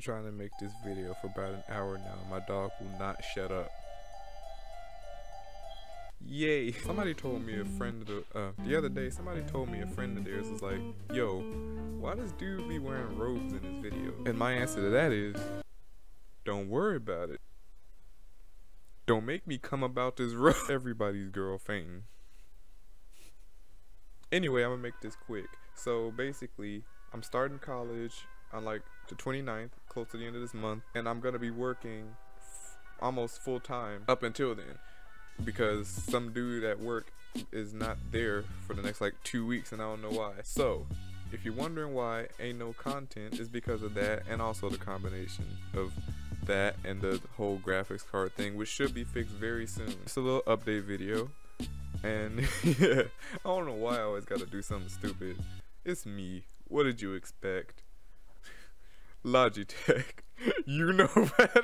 this video for about an hour now. My dog will not shut up. Yay. Somebody told me a friend of the, uh, the other day, somebody told me a friend of theirs was like, yo, why does dude be wearing robes in his video? And my answer to that is, don't worry about it. Don't make me come about this. Everybody's girl fainting. Anyway, I'm gonna make this quick. So basically, I'm starting college on like the 29th, close to the end of this month, and I'm gonna be working almost full time up until then because some dude at work is not there for the next like two weeks and I don't know why. So, if you're wondering why ain't no content, is because of that and also the combination of that and the whole graphics card thing, which should be fixed very soon. It's a little update video. And yeah, I don't know why I always gotta do something stupid. It's me. What did you expect? Logitech. You know better.